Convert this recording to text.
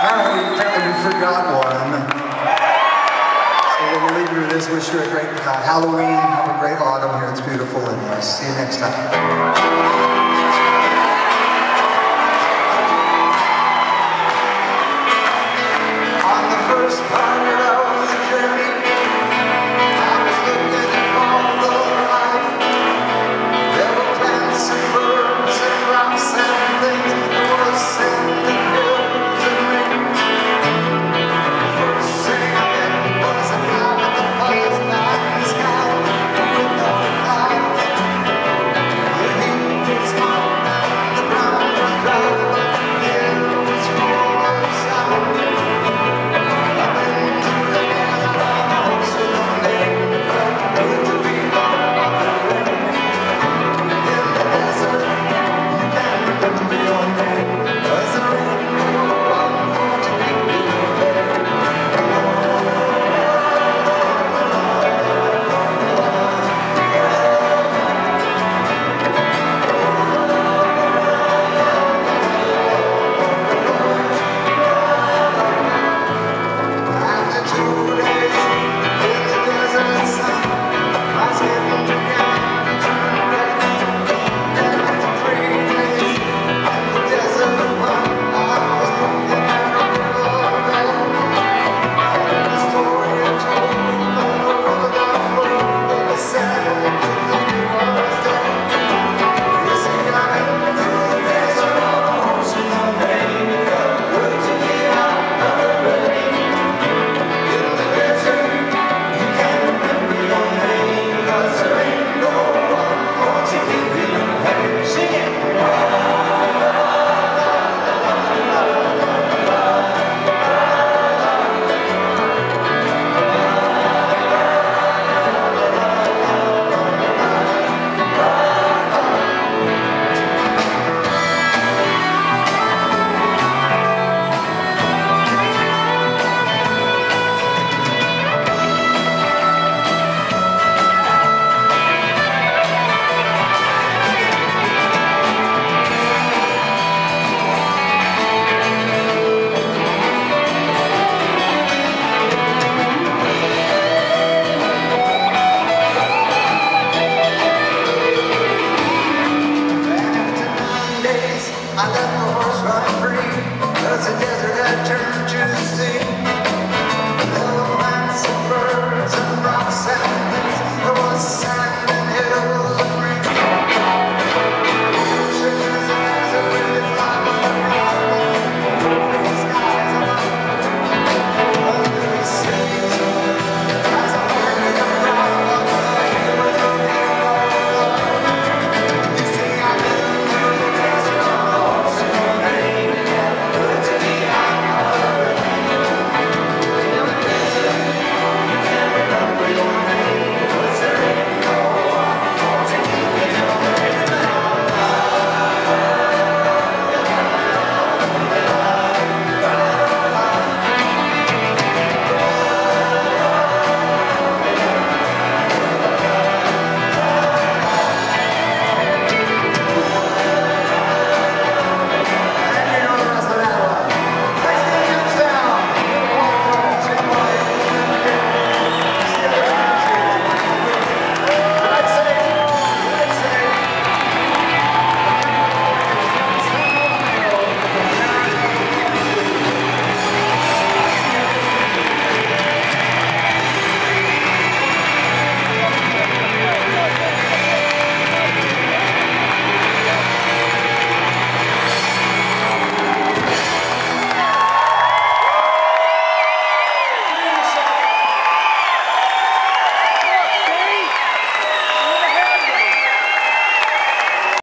Apparently, apparently we forgot one. So we'll leave you with this. Wish you a great uh, Halloween. Have a great autumn here. It's beautiful in here. See you next time. I left my horse running free. Cause the desert had turned.